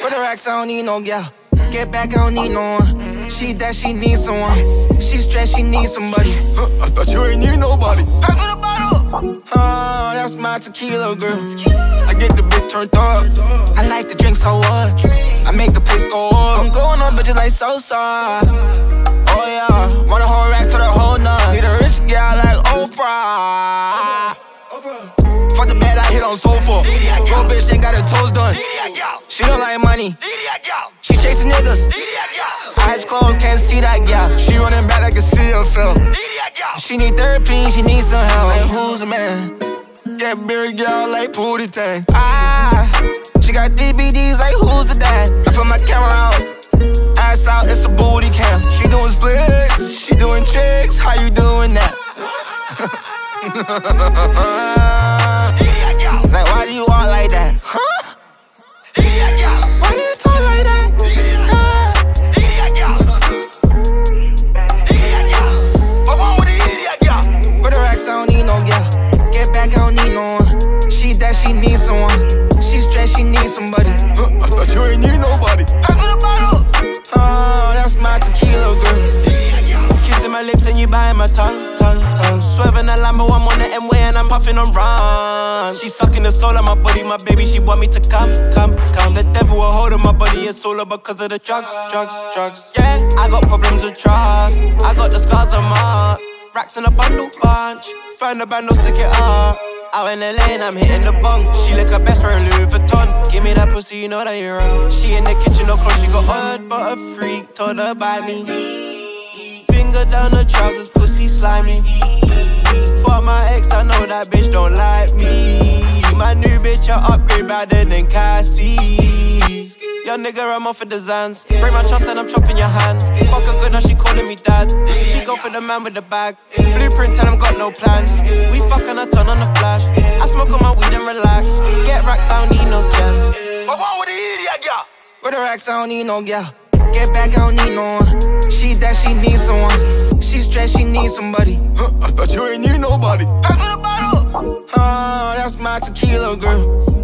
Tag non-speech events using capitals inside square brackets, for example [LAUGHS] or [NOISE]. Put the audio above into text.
For the racks, I don't need no gal. Get back, I don't need no one. She that she needs someone. She stressed, she needs somebody. Huh, I thought you ain't need nobody. Back with a bottle. Oh, that's my tequila girl. I get the bitch turned up. I like to drink, so what? I make the place go up. I'm going on bitches like Sosa. Oh yeah, want a whole rack to the whole nut. Need a rich gal like Oprah. Fuck the bed, I hit on sofa. Bro, bitch ain't got her toes done. She don't like money. She chasing niggas. Eyes closed, can't see that gal. She running back like a CFL. She need therapy, she need some help. Like who's the man? That big girl like Pootie Tang. Ah, she got DVDs like who's the dad? I put my camera out, ass out, it's a booty cam. She doing splits, she doing tricks. How you doing that? [LAUGHS] back, I don't need no one. She that she needs someone. She stressed, she needs somebody. Huh, I thought you ain't need nobody. Oh, that's my tequila girl. Kissing my lips and you biting my tongue, tongue, tongue. Swerving a Lambo, I'm on the M-way and I'm puffing on run. She sucking the soul of my body, my baby, she want me to come, come, come. The devil a hold of my body, it's all because of the drugs, drugs, drugs. Yeah, I got problems with trust. I got the scars on my racks in a bundle bunch. Find the bundle, stick it up. Out in lane, I'm hitting the bunk. She look her best wearing Louis Vuitton. Give me that pussy, you know that you're wrong. She in the kitchen, no clothes, she got hard, but a freak told her bite me. Finger down the trousers, pussy slimy. For my ex, I know that bitch don't like me. My new bitch, I upgrade better than Cassie. Young nigga, I'm off for the Zans. Break my trust and I'm chopping your hands. Fuck her good, now she calling me dad. She go for the man with the bag. Blueprint, tell him got no plans. We fuck and I turn on the flash. I smoke on my weed and relax. Get racks, I don't need no cash. For the idiot, yeah? With the racks, I don't need no gal. Get back, I don't need no one. She that she needs someone. She stressed, she needs somebody. Huh, I thought you ain't need nobody. Back with the bottle. Oh, that's my tequila girl.